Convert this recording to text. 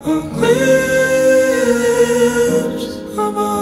A glimpse of